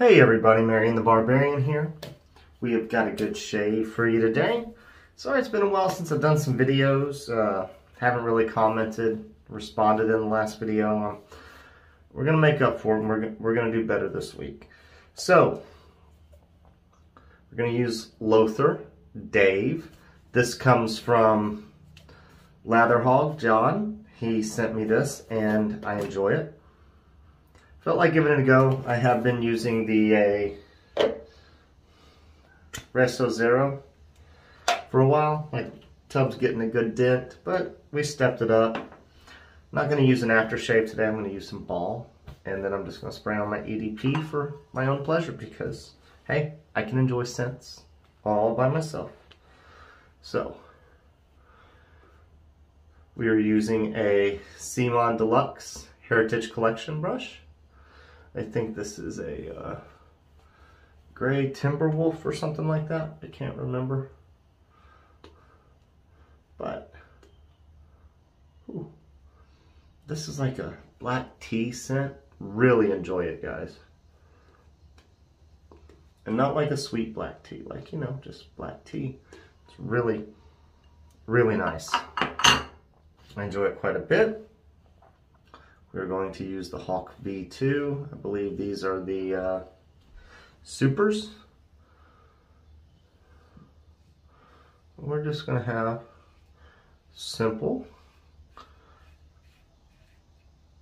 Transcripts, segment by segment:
Hey everybody, Marion the Barbarian here. We have got a good shave for you today. Sorry it's been a while since I've done some videos. Uh, haven't really commented, responded in the last video. Um, we're going to make up for it we're, we're going to do better this week. So, we're going to use Lothur Dave. This comes from Latherhog John. He sent me this and I enjoy it. Felt like giving it a go. I have been using the uh, Resto Zero for a while. My tub's getting a good dent, but we stepped it up. I'm not going to use an aftershave today. I'm going to use some ball. And then I'm just going to spray on my EDP for my own pleasure because, hey, I can enjoy scents all by myself. So, we are using a C-Mon Deluxe Heritage Collection brush. I think this is a uh, gray Timberwolf or something like that. I can't remember. But ooh, this is like a black tea scent. Really enjoy it, guys. And not like a sweet black tea, like, you know, just black tea. It's really, really nice. I enjoy it quite a bit. We're going to use the Hawk V2. I believe these are the uh, supers. We're just going to have simple,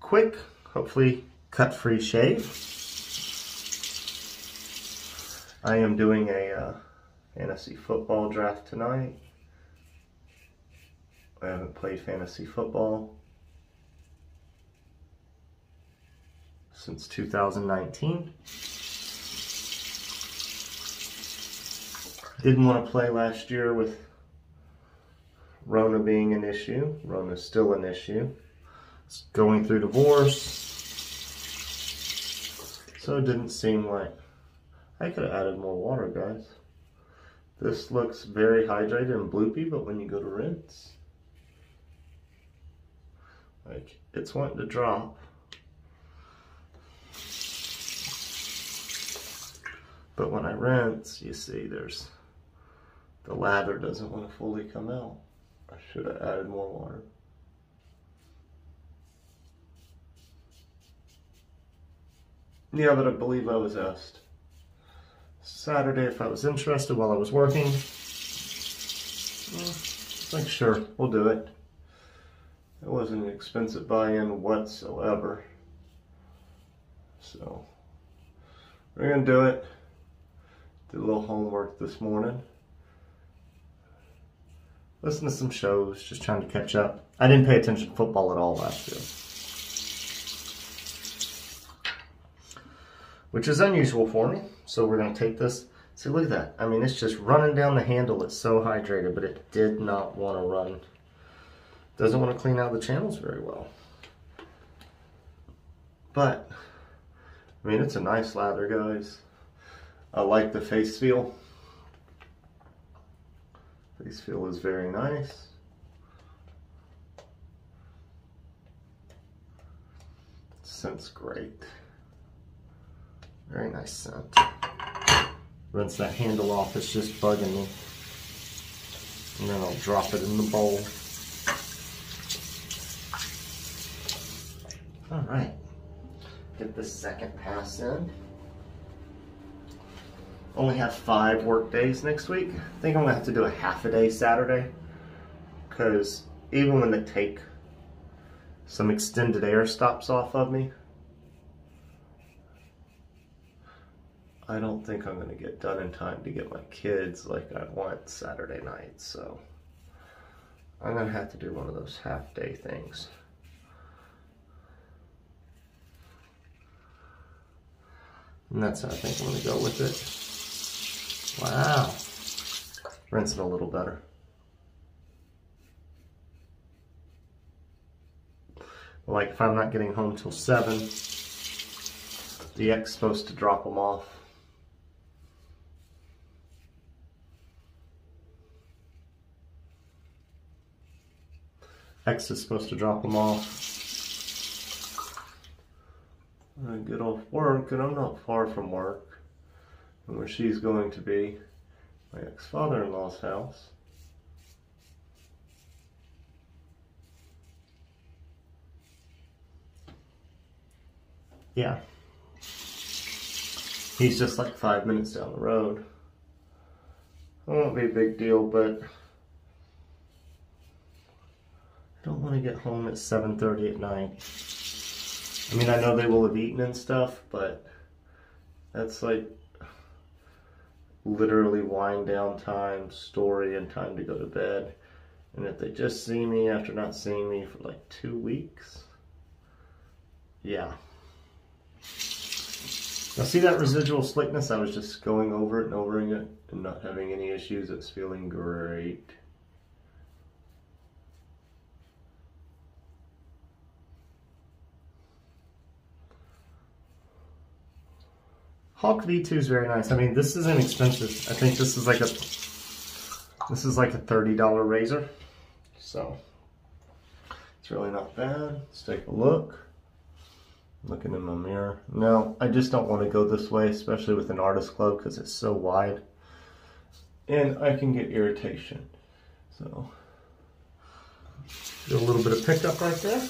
quick, hopefully cut-free shave. I am doing a uh, fantasy football draft tonight. I haven't played fantasy football since 2019. Didn't want to play last year with Rona being an issue. Rona's still an issue. It's going through divorce. So it didn't seem like I could have added more water, guys. This looks very hydrated and bloopy, but when you go to rinse, like it's wanting to drop. But when I rinse, you see there's, the lather doesn't want to fully come out. I should have added more water. Yeah, but I believe I was asked Saturday if I was interested while I was working. Well, like, sure, we'll do it. It wasn't an expensive buy-in whatsoever. So, we're going to do it. Did a little homework this morning. Listen to some shows, just trying to catch up. I didn't pay attention to football at all last year. Which is unusual for me. So we're going to take this. See, look at that. I mean, it's just running down the handle. It's so hydrated, but it did not want to run. Doesn't want to clean out the channels very well. But, I mean, it's a nice lather, guys. I like the face feel. Face feel is very nice. Scent's great. Very nice scent. Rinse that handle off, it's just bugging me. And then I'll drop it in the bowl. All right, get the second pass in only have five work days next week. I think I'm gonna have to do a half a day Saturday because even when they take some extended air stops off of me, I don't think I'm gonna get done in time to get my kids like I want Saturday night. So I'm gonna have to do one of those half day things. And that's how I think I'm gonna go with it. Wow. Rinse it a little better. Like if I'm not getting home till 7, the X is supposed to drop them off. X is supposed to drop them off I get off work, and I'm not far from work, and where she's going to be, my ex-father-in-law's house. Yeah. He's just like five minutes down the road. It won't be a big deal, but I don't want to get home at 7.30 at night. I mean, I know they will have eaten and stuff, but that's like literally wind down time, story, and time to go to bed. And if they just see me after not seeing me for like two weeks, yeah. Now see that residual slickness? I was just going over it and overing it and not having any issues. It's feeling great. Hawk V2 is very nice. I mean, this is inexpensive. I think this is like a this is like a $30 razor. So it's really not bad. Let's take a look. Looking in my mirror. No, I just don't want to go this way, especially with an Artist Club because it's so wide. And I can get irritation. So, a little bit of pickup right there.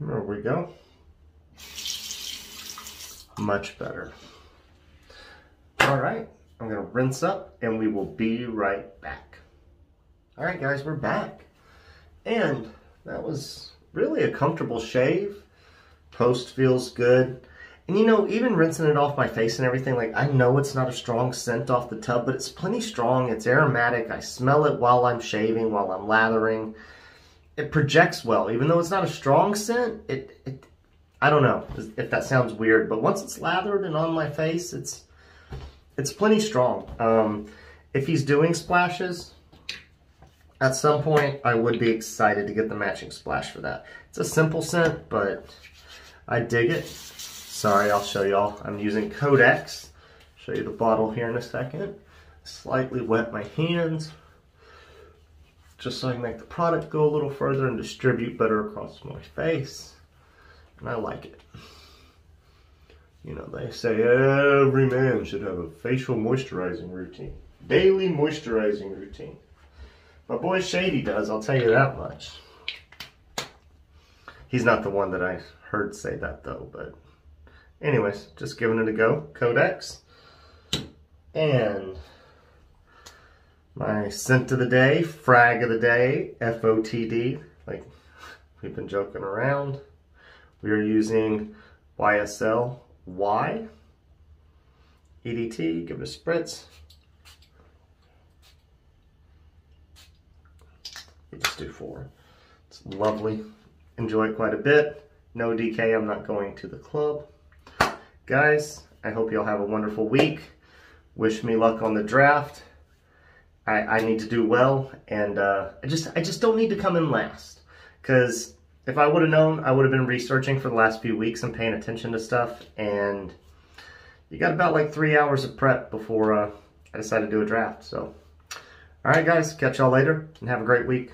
There we go much better. All right, I'm gonna rinse up and we will be right back. All right, guys, we're back. And that was really a comfortable shave. Post feels good. And you know, even rinsing it off my face and everything, like I know it's not a strong scent off the tub, but it's plenty strong. It's aromatic. I smell it while I'm shaving, while I'm lathering. It projects well. Even though it's not a strong scent, it, it I don't know if that sounds weird, but once it's lathered and on my face, it's it's plenty strong. Um, if he's doing splashes, at some point I would be excited to get the matching splash for that. It's a simple scent, but I dig it. Sorry, I'll show y'all. I'm using Codex. Show you the bottle here in a second. Slightly wet my hands just so I can make the product go a little further and distribute better across my face and I like it. You know, they say every man should have a facial moisturizing routine, daily moisturizing routine. My boy Shady does, I'll tell you that much. He's not the one that I heard say that though, but anyways, just giving it a go. Codex. And my scent of the day, frag of the day, FOTD. Like, we've been joking around. We are using YSL Y. EDT, give it a spritz. You just do four. It's lovely. Enjoy it quite a bit. No DK, I'm not going to the club. Guys, I hope y'all have a wonderful week. Wish me luck on the draft. I, I need to do well, and uh, I just I just don't need to come in last because if I would have known, I would have been researching for the last few weeks and paying attention to stuff. And you got about like three hours of prep before uh, I decided to do a draft. So, all right, guys, catch y'all later and have a great week.